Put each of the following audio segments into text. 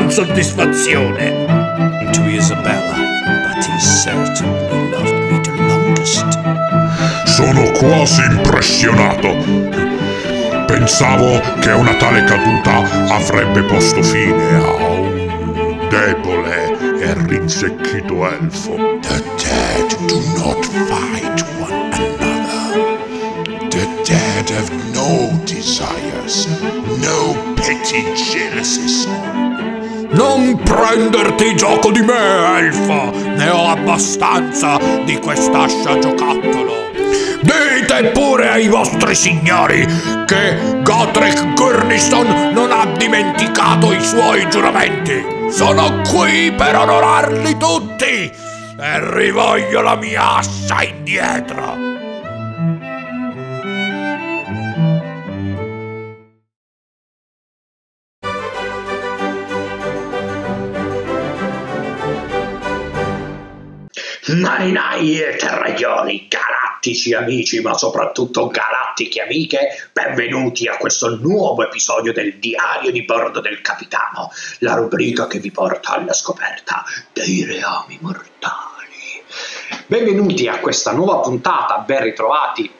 gran soddisfazione. To Isabella, but he certainly loved me the longest. Sono quasi impressionato. Pensavo che una tale caduta avrebbe posto fine a un debole e rinsecchito elfo. The dead do not fight one another. The dead have no desires, no petty jealousies. Non prenderti gioco di me, elfa! Ne ho abbastanza di quest'ascia giocattolo! Dite pure ai vostri signori che Godric Gurniston non ha dimenticato i suoi giuramenti! Sono qui per onorarli tutti! E rivoglio la mia assa indietro! Marinai e terraglioni, galattici amici, ma soprattutto galattiche amiche, benvenuti a questo nuovo episodio del Diario di bordo del Capitano, la rubrica che vi porta alla scoperta dei reami mortali. Benvenuti a questa nuova puntata, ben ritrovati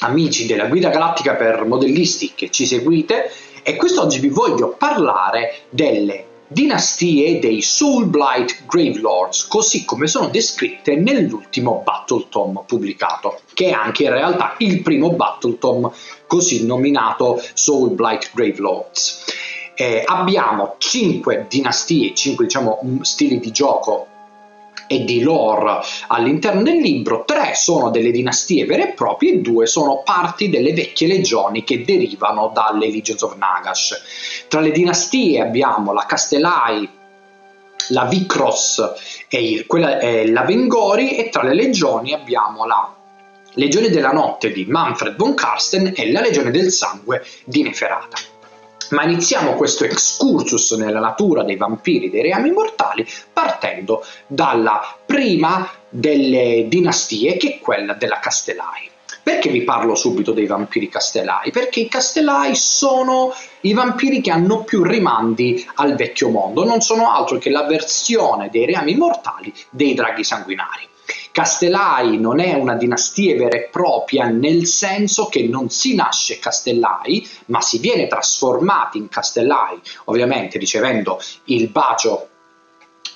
amici della Guida Galattica per Modellisti che ci seguite e quest'oggi vi voglio parlare delle dinastie dei Soulblight Gravelords, così come sono descritte nell'ultimo Battle Tom pubblicato, che è anche in realtà il primo Battle Tom così nominato Soulblight Gravelords. Eh, abbiamo 5 dinastie, 5 diciamo, stili di gioco e di lore all'interno del libro, tre sono delle dinastie vere e proprie e due sono parti delle vecchie legioni che derivano dalle Legions of Nagash. Tra le dinastie abbiamo la Castellai, la Vicross e quella, eh, la Vengori e tra le legioni abbiamo la Legione della Notte di Manfred von Karsten e la Legione del Sangue di Neferata ma iniziamo questo excursus nella natura dei vampiri, dei reami mortali, partendo dalla prima delle dinastie, che è quella della Castellai. Perché vi parlo subito dei vampiri castellai? Perché i castellai sono i vampiri che hanno più rimandi al vecchio mondo, non sono altro che la versione dei reami mortali dei draghi sanguinari. Castellai non è una dinastia vera e propria nel senso che non si nasce Castellai, ma si viene trasformati in Castellai, ovviamente ricevendo il bacio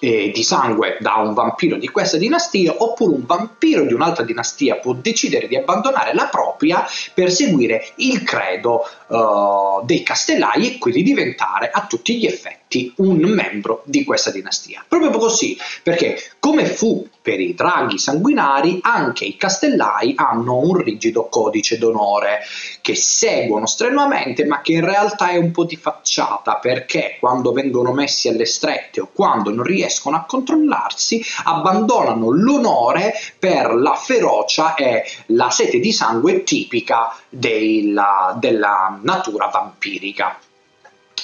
eh, di sangue da un vampiro di questa dinastia, oppure un vampiro di un'altra dinastia può decidere di abbandonare la propria per seguire il credo uh, dei Castellai e quindi diventare a tutti gli effetti un membro di questa dinastia. Proprio così, perché come fu per i draghi sanguinari, anche i Castellai hanno un rigido codice d'onore che seguono strenuamente, ma che in realtà è un po' di facciata, perché quando vengono messi alle strette o quando non riescono a controllarsi, abbandonano l'onore per la ferocia e la sete di sangue tipica della, della natura vampirica.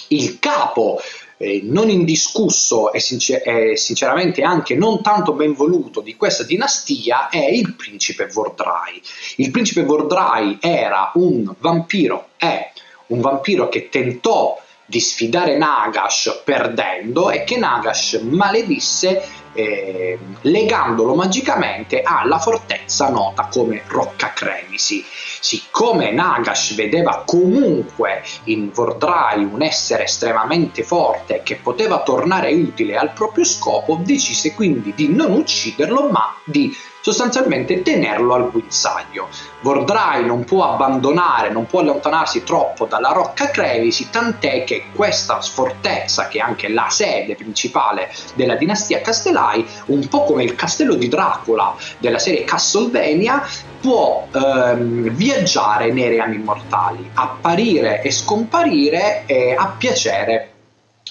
Il capo eh, non indiscusso e, sincer- e, sinceramente anche non tanto ben voluto di questa dinastia è il principe Vordrai. Il principe Vordrai era un vampiro, è un vampiro che tentò di sfidare Nagash perdendo e che Nagash maledisse eh, legandolo magicamente alla fortezza nota come Rocca Cremisi. Siccome Nagash vedeva comunque in Vordrai un essere estremamente forte che poteva tornare utile al proprio scopo, decise quindi di non ucciderlo ma di sostanzialmente tenerlo al guinzaglio. Vordrai non può abbandonare, non può allontanarsi troppo dalla Rocca Crevisi, tant'è che questa fortezza, che è anche la sede principale della dinastia Castellai, un po' come il castello di Dracula della serie Castlevania, può ehm, viaggiare nei reami immortali, apparire e scomparire eh, a piacere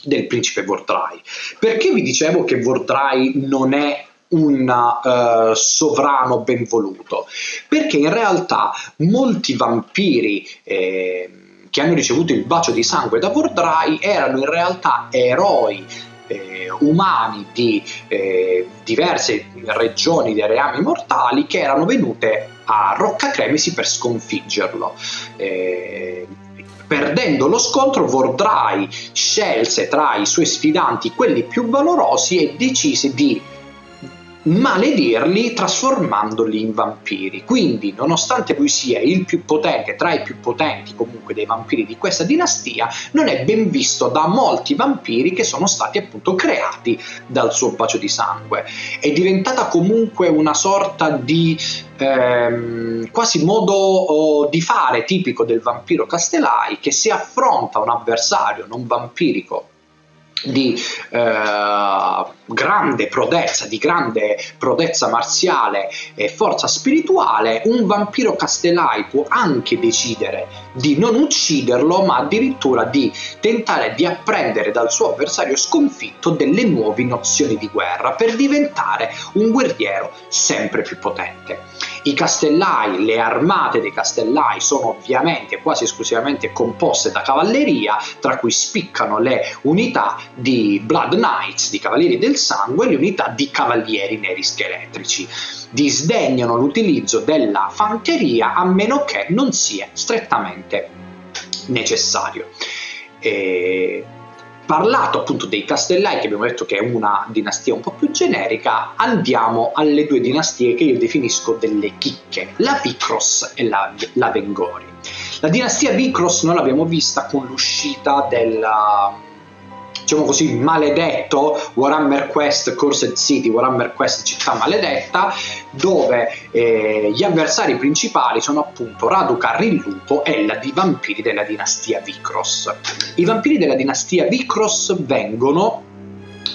del principe Vordrai. Perché vi dicevo che Vordrai non è un uh, sovrano ben voluto, perché in realtà molti vampiri eh, che hanno ricevuto il bacio di sangue da Vordrai erano in realtà eroi eh, umani di eh, diverse regioni dei reami mortali che erano venute a Rocca Cremisi per sconfiggerlo. Eh, Perdendo lo scontro, Vordrai scelse tra i suoi sfidanti quelli più valorosi e decise di maledirli trasformandoli in vampiri. Quindi, nonostante lui sia il più potente, tra i più potenti comunque dei vampiri di questa dinastia, non è ben visto da molti vampiri che sono stati appunto creati dal suo bacio di sangue. È diventata comunque una sorta di ehm, quasi modo oh, di fare tipico del vampiro Castellai che se affronta un avversario non vampirico di eh, grande prodezza, di grande prodezza marziale e forza spirituale, un vampiro Castellai può anche decidere di non ucciderlo, ma addirittura di tentare di apprendere dal suo avversario sconfitto delle nuove nozioni di guerra per diventare un guerriero sempre più potente. I castellai, le armate dei castellai sono ovviamente quasi esclusivamente composte da cavalleria, tra cui spiccano le unità di Blood Knights, di Cavalieri del Sangue, e le unità di Cavalieri Neri Scheletrici. Disdegnano l'utilizzo della fanteria a meno che non sia strettamente necessario. E parlato appunto dei Castellai, che abbiamo detto che è una dinastia un po' più generica, andiamo alle due dinastie che io definisco delle chicche, la Vicros e la, la Vengori. La dinastia Vicros noi l'abbiamo vista con l'uscita della diciamo così, maledetto Warhammer Quest Cursed City, Warhammer Quest Città Maledetta, dove eh, gli avversari principali sono appunto Radukar il lupo e la di vampiri della dinastia Vikros. I vampiri della dinastia Vikros vengono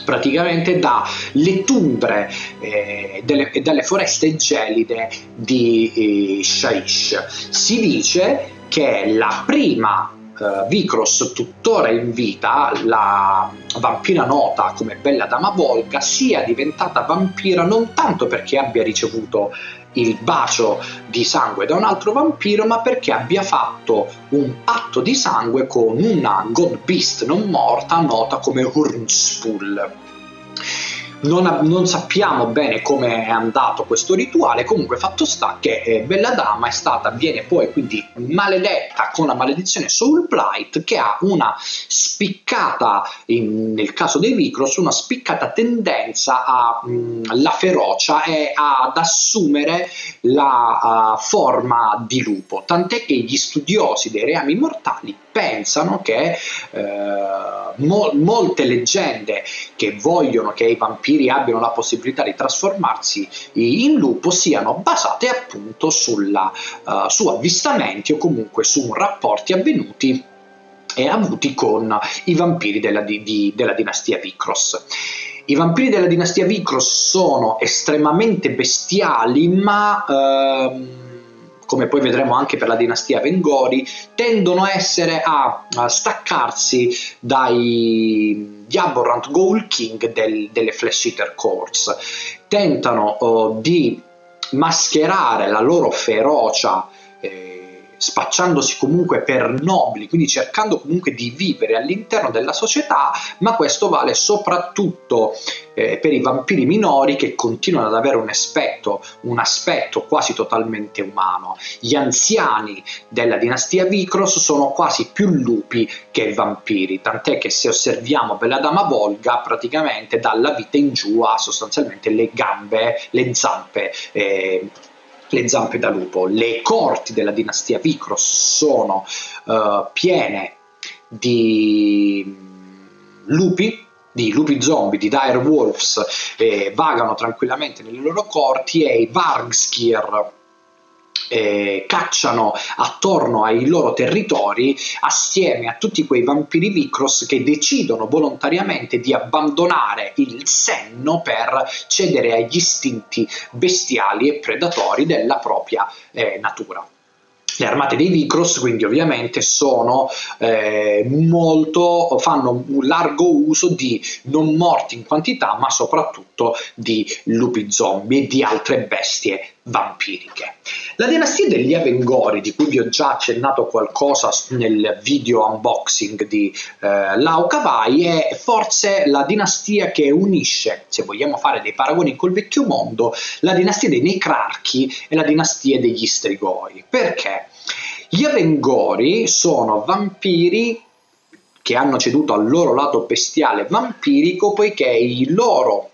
praticamente dalle tundre e eh, dalle foreste gelide di eh, Shaish. Si dice che la prima uh, Vicros, tuttora in vita, la vampira nota come Bella Dama Volga, sia diventata vampira non tanto perché abbia ricevuto il bacio di sangue da un altro vampiro, ma perché abbia fatto un patto di sangue con una God Beast non morta nota come Hurnspul non, non, sappiamo bene come è andato questo rituale, comunque fatto sta che eh, Bella Dama è stata, viene poi quindi maledetta con la maledizione Soul Blight che ha una spiccata, in, nel caso dei Vicros, una spiccata tendenza alla ferocia e ad assumere la uh, forma di lupo, tant'è che gli studiosi dei reami mortali pensano che eh, mo- molte leggende che vogliono che i vampiri abbiano la possibilità di trasformarsi in lupo siano basate appunto sulla, uh, su avvistamenti o comunque su rapporti avvenuti e avuti con i vampiri della, di, della dinastia Vicros. I vampiri della dinastia Vicros sono estremamente bestiali, ma ehm, come poi vedremo anche per la dinastia Vengori, tendono a a, a staccarsi dai Jaborant Ghoul King del, delle Flash Eater Courts. Tentano oh, di mascherare la loro ferocia eh, spacciandosi comunque per nobili, quindi cercando comunque di vivere all'interno della società, ma questo vale soprattutto eh, per i vampiri minori che continuano ad avere un aspetto, un aspetto quasi totalmente umano. Gli anziani della dinastia Vicros sono quasi più lupi che vampiri, tant'è che se osserviamo Bella Dama Volga praticamente dalla vita in giù ha sostanzialmente le gambe, le zampe. Eh, le zampe da lupo. Le corti della dinastia Vicros sono uh, piene di lupi, di lupi zombie, di dire wolves, eh, vagano tranquillamente nelle loro corti e i Vargskir eh, cacciano attorno ai loro territori assieme a tutti quei vampiri Vicros che decidono volontariamente di abbandonare il senno per cedere agli istinti bestiali e predatori della propria eh, natura. Le armate dei Vicros quindi ovviamente sono eh, molto, fanno un largo uso di non morti in quantità ma soprattutto di lupi zombie e di altre bestie vampiriche. La dinastia degli Avengori, di cui vi ho già accennato qualcosa nel video unboxing di eh, Lau Kawai, è forse la dinastia che unisce, se vogliamo fare dei paragoni col vecchio mondo, la dinastia dei Necrarchi e la dinastia degli Strigoi. Perché? Gli Avengori sono vampiri che hanno ceduto al loro lato bestiale vampirico poiché i loro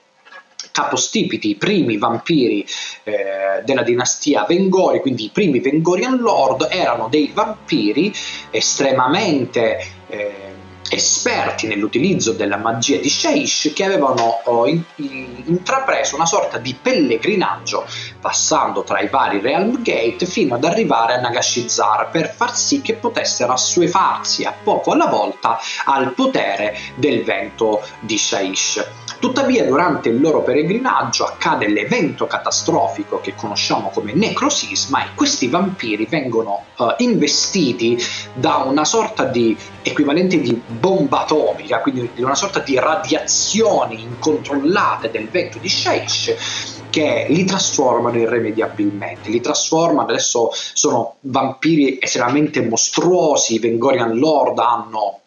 capostipiti, i primi vampiri eh, della dinastia Vengori, quindi i primi Vengorian Lord, erano dei vampiri estremamente eh, esperti nell'utilizzo della magia di Shaish che avevano oh, in, in, intrapreso una sorta di pellegrinaggio passando tra i vari Realm Gate fino ad arrivare a Nagashizar per far sì che potessero assuefarsi a poco alla volta al potere del vento di Shaish. Tuttavia, durante il loro peregrinaggio accade l'evento catastrofico che conosciamo come necrosisma e questi vampiri vengono uh, investiti da una sorta di equivalente di bomba atomica, quindi di una sorta di radiazioni incontrollate del vento di Sheish che li trasformano irrimediabilmente, li trasformano, adesso sono vampiri estremamente mostruosi, i Vengorian Lord hanno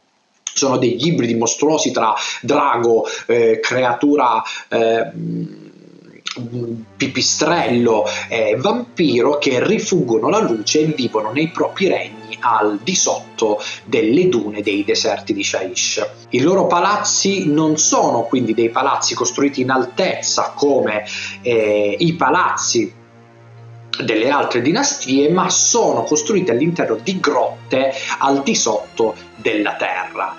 sono degli ibridi mostruosi tra drago, eh, creatura eh, pipistrello e vampiro che rifuggono la luce e vivono nei propri regni al di sotto delle dune dei deserti di Shaish. I loro palazzi non sono quindi dei palazzi costruiti in altezza come eh, i palazzi delle altre dinastie, ma sono costruite all'interno di grotte al di sotto della terra.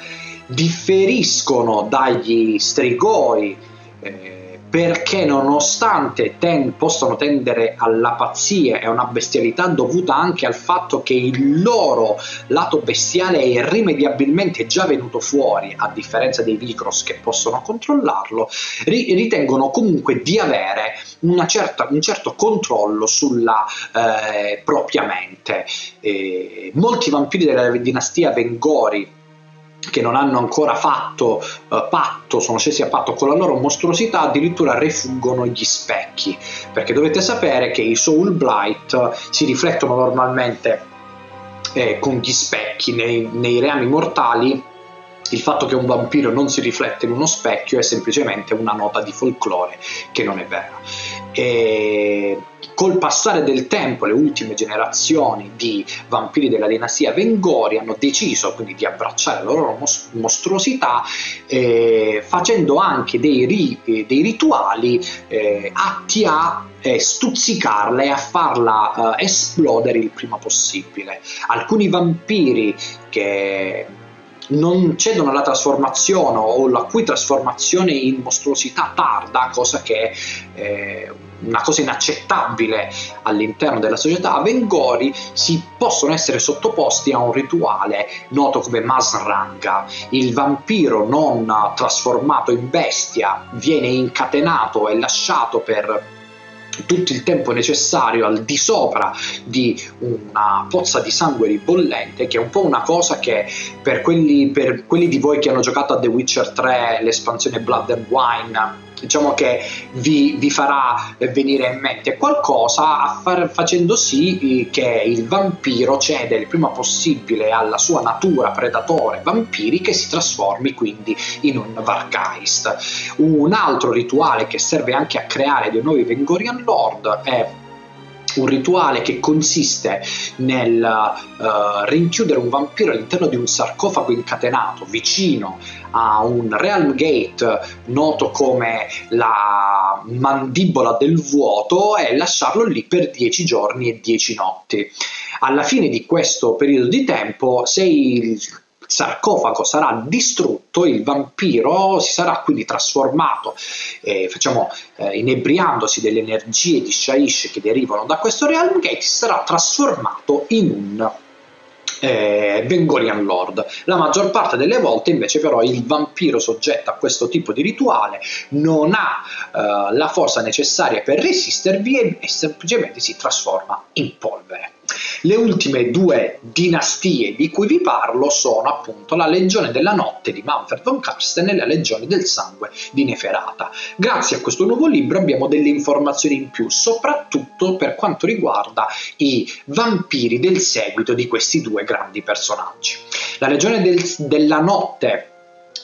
Differiscono dagli strigoi eh, perché nonostante ten- possano tendere alla pazzia e a una bestialità dovuta anche al fatto che il loro lato bestiale è irrimediabilmente già venuto fuori, a differenza dei Vicros che possono controllarlo, ri- ritengono comunque di avere certa, un certo controllo sulla eh, propria mente. Eh, molti vampiri della dinastia Vengori che non hanno ancora fatto uh, patto, sono scesi a patto con la loro mostruosità, addirittura refuggono gli specchi, perché dovete sapere che i Soul Blight si riflettono normalmente eh, con gli specchi nei, nei reami mortali il fatto che un vampiro non si riflette in uno specchio è semplicemente una nota di folklore che non è vera. E col passare del tempo le ultime generazioni di vampiri della dinastia Vengori hanno deciso quindi di abbracciare la loro mos- mostruosità eh, facendo anche dei, ri- eh, dei rituali eh, atti a eh, stuzzicarla e a farla eh, esplodere il prima possibile. Alcuni vampiri che non cedono alla trasformazione o la cui trasformazione in mostruosità tarda, cosa che eh, una cosa inaccettabile all'interno della società, Vengori si possono essere sottoposti a un rituale noto come Masranga. Il vampiro non trasformato in bestia viene incatenato e lasciato per tutto il tempo necessario al di sopra di una pozza di sangue ribollente, che è un po' una cosa che per quelli, per quelli di voi che hanno giocato a The Witcher 3, l'espansione Blood and Wine, diciamo che vi, vi, farà venire in mente qualcosa far, facendo sì eh, che il vampiro cede il prima possibile alla sua natura predatore vampirica e si trasformi quindi in un Varkaist. Un altro rituale che serve anche a creare dei nuovi Vengorian Lord è un rituale che consiste nel uh, rinchiudere un vampiro all'interno di un sarcofago incatenato vicino a un Realm Gate noto come la mandibola del vuoto e lasciarlo lì per 10 giorni e 10 notti. Alla fine di questo periodo di tempo, se il sarcofago sarà distrutto, il vampiro si sarà quindi trasformato, eh, facciamo eh, inebriandosi delle energie di Shaish che derivano da questo Realm Gate, sarà trasformato in un eh, Vengorian Lord. La maggior parte delle volte invece però il vampiro soggetto a questo tipo di rituale non ha eh, la forza necessaria per resistervi e, e semplicemente si trasforma in polvere. Le ultime due dinastie di cui vi parlo sono appunto la Legione della Notte di Manfred von Karsten e la Legione del Sangue di Neferata. Grazie a questo nuovo libro abbiamo delle informazioni in più, soprattutto per quanto riguarda i vampiri del seguito di questi due grandi personaggi. La Legione del, della Notte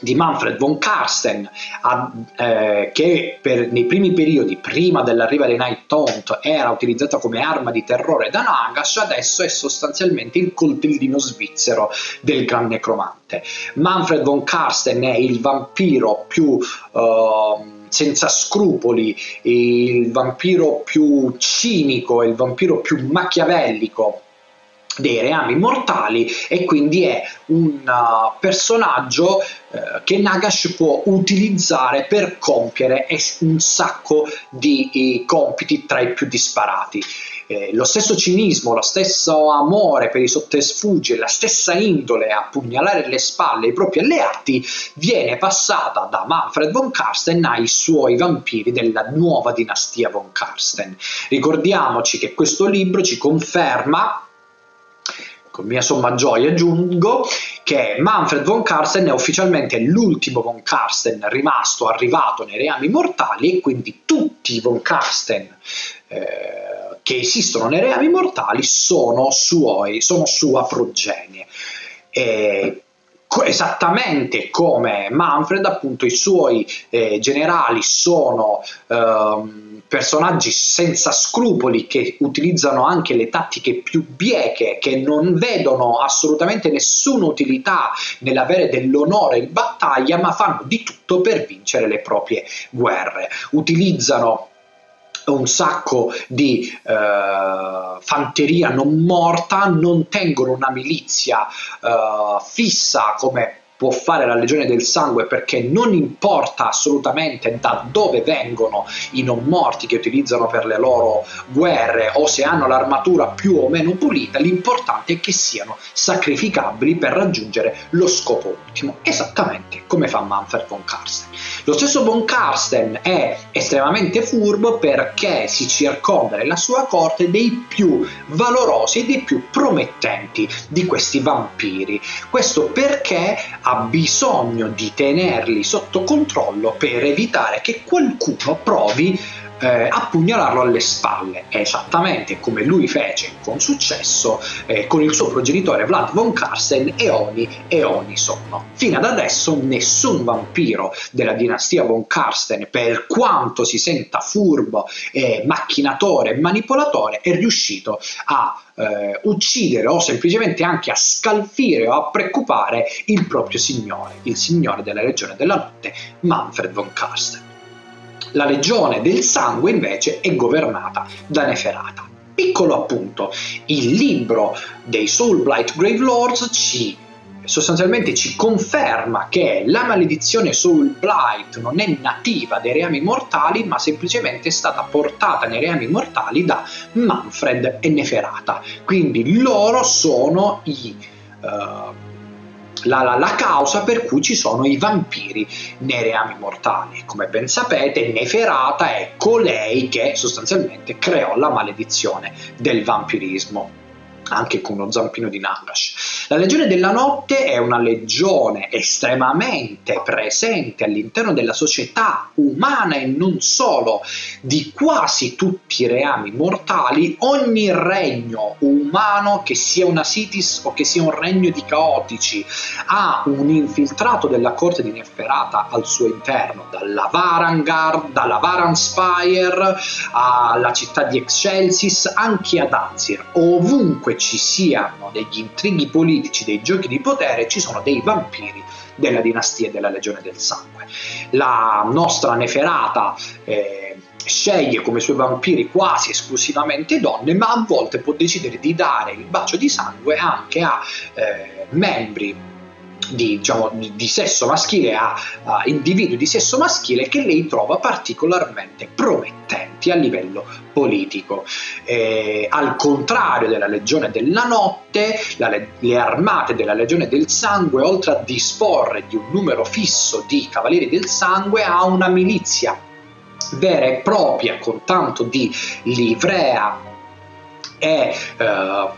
di Manfred von Karsten a, eh, che per, nei primi periodi prima dell'arrivo dei Night Taunt era utilizzata come arma di terrore da Nagash adesso è sostanzialmente il coltellino svizzero del Gran Necromante. Manfred von Karsten è il vampiro più uh, senza scrupoli, il vampiro più cinico, il vampiro più machiavellico dei reami mortali e quindi è un uh, personaggio uh, che Nagash può utilizzare per compiere un sacco di compiti tra i più disparati. Eh, lo stesso cinismo, lo stesso amore per i sottesfugi, la stessa indole a pugnalare le spalle i propri alleati viene passata da Manfred von Karsten ai suoi vampiri della nuova dinastia von Karsten. Ricordiamoci che questo libro ci conferma con mia somma gioia aggiungo che Manfred von Karsten è ufficialmente l'ultimo von Karsten rimasto arrivato nei reami mortali e quindi tutti i von Karsten eh, che esistono nei reami mortali sono, suoi, sono sua progenie. E esattamente come Manfred, appunto, i suoi eh, generali sono eh, personaggi senza scrupoli che utilizzano anche le tattiche più bieche, che non vedono assolutamente nessuna utilità nell'avere dell'onore in battaglia, ma fanno di tutto per vincere le proprie guerre. Utilizzano un sacco di eh, fanteria non morta, non tengono una milizia eh, fissa come può fare la Legione del Sangue perché non importa assolutamente da dove vengono i non morti che utilizzano per le loro guerre o se hanno l'armatura più o meno pulita, l'importante è che siano sacrificabili per raggiungere lo scopo ultimo, esattamente come fa Manfred von Karsten. Lo stesso von Karsten è estremamente furbo perché si circonda nella sua corte dei più valorosi e dei più promettenti di questi vampiri. Questo perché ha bisogno di tenerli sotto controllo per evitare che qualcuno provi eh, a pugnalarlo alle spalle, esattamente come lui fece con successo eh, con il suo progenitore Vlad von Karsten e Oni e Oni sono. Fino ad adesso nessun vampiro della dinastia von Karsten, per quanto si senta furbo, eh, macchinatore manipolatore, è riuscito a eh, uccidere o semplicemente anche a scalfire o a preoccupare il proprio signore, il signore della regione della notte, Manfred von Karsten. La legione del sangue invece è governata da Neferata. Piccolo appunto, il libro dei Soulblight Grave Lords ci sostanzialmente ci conferma che la maledizione Soul Blight non è nativa dei reami mortali, ma semplicemente è stata portata nei reami mortali da Manfred e Neferata. Quindi loro sono i uh, la, la, la, causa per cui ci sono i vampiri nei reami mortali. Come ben sapete, Neferata è colei che sostanzialmente creò la maledizione del vampirismo anche con uno zampino di Nagash. La Legione della Notte è una legione estremamente presente all'interno della società umana e non solo, di quasi tutti i reami mortali, ogni regno umano, che sia una citis o che sia un regno di caotici, ha un infiltrato della corte di Neferata al suo interno, dalla Varangard, dalla Varanspire alla città di Excelsis, anche ad Azir, ovunque ci siano degli intrighi politici, dei giochi di potere, ci sono dei vampiri della dinastia e della legione del sangue. La nostra Neferata eh, sceglie come suoi vampiri quasi esclusivamente donne, ma a volte può decidere di dare il bacio di sangue anche a eh, membri di, diciamo, di, sesso maschile a, a, individui di sesso maschile che lei trova particolarmente promettenti a livello politico. Eh, al contrario della Legione della Notte, la, le armate della Legione del Sangue, oltre a disporre di un numero fisso di Cavalieri del Sangue, ha una milizia vera e propria con tanto di livrea e eh,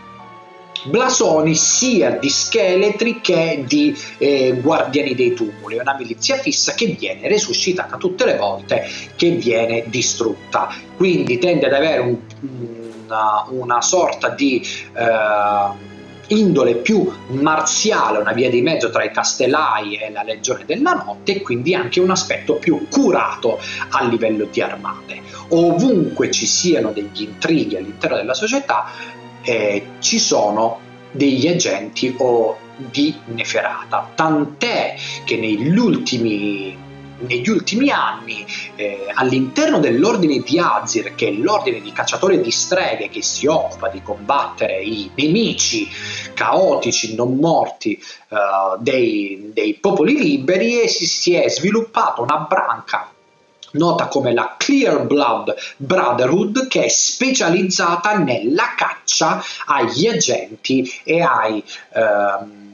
blasoni sia di scheletri che di eh, guardiani dei tumuli, una milizia fissa che viene resuscitata tutte le volte che viene distrutta. Quindi tende ad avere un, una, una, sorta di... Eh, indole più marziale, una via di mezzo tra i castellai e la legione della notte e quindi anche un aspetto più curato a livello di armate. Ovunque ci siano degli intrighi all'interno della società eh, ci sono degli agenti o di Neferata, tant'è che negli ultimi negli ultimi anni eh, all'interno dell'ordine di Azir, che è l'ordine di cacciatori di streghe che si occupa di combattere i nemici caotici, non morti uh, dei, dei, popoli liberi, e si, si è sviluppata una branca nota come la Clear Blood Brotherhood che è specializzata nella caccia agli agenti e ai ehm,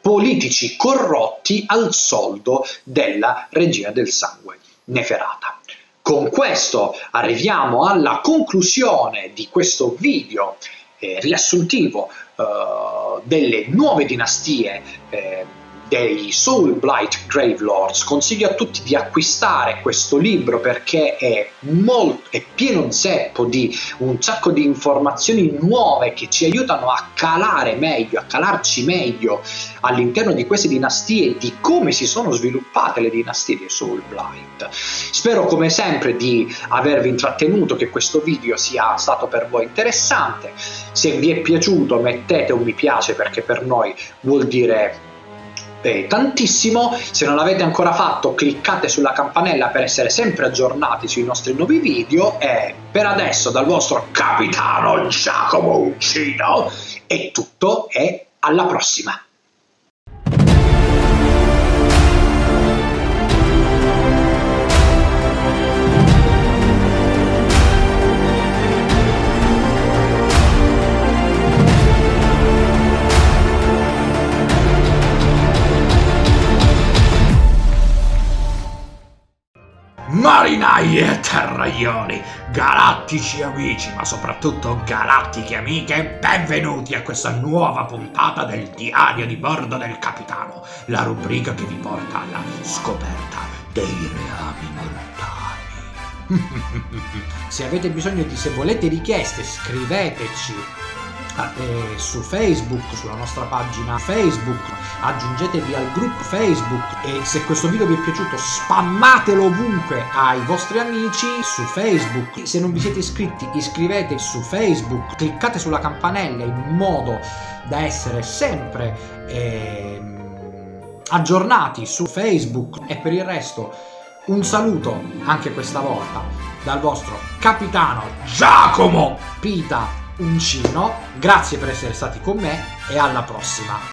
politici corrotti al soldo della regina del sangue Neferata. Con questo arriviamo alla conclusione di questo video eh, riassuntivo eh, delle nuove dinastie eh, dei Soul Blight Gravelords. Consiglio a tutti di acquistare questo libro perché è, molto, è pieno zeppo di un sacco di informazioni nuove che ci aiutano a calare meglio, a calarci meglio all'interno di queste dinastie, di come si sono sviluppate le dinastie dei Soul Blight. Spero come sempre di avervi intrattenuto, che questo video sia stato per voi interessante. Se vi è piaciuto mettete un mi piace perché per noi vuol dire eh, tantissimo. Se non l'avete ancora fatto, cliccate sulla campanella per essere sempre aggiornati sui nostri nuovi video. E per adesso, dal vostro capitano Giacomo Uncino, è tutto e alla prossima! Marinai e terraioli, galattici amici, ma soprattutto galattiche amiche, benvenuti a questa nuova puntata del Diario di Bordo del Capitano, la rubrica che vi porta alla scoperta dei reami mortali. se avete bisogno di, se volete richieste, scriveteci eh, su Facebook, sulla nostra pagina Facebook, aggiungetevi al gruppo Facebook e se questo video vi è piaciuto spammatelo ovunque ai vostri amici su Facebook. Se non vi siete iscritti iscrivetevi su Facebook, cliccate sulla campanella in modo da essere sempre eh, aggiornati su Facebook e per il resto un saluto anche questa volta dal vostro capitano Giacomo Pita Uncino. Grazie per essere stati con me e alla prossima.